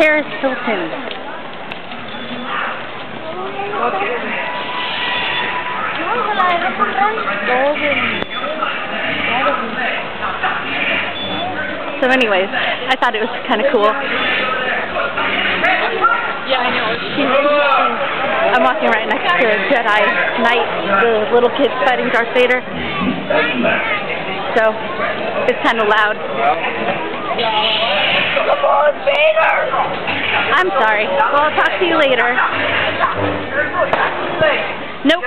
Paris Hilton. So anyways, I thought it was kind of cool. Yeah, I know. I'm walking right next to Jedi Knight, the little kid fighting Darth Vader. So, it's kind of loud. Come on, Vader! I'm sorry. Well, I'll talk to you later. Nope.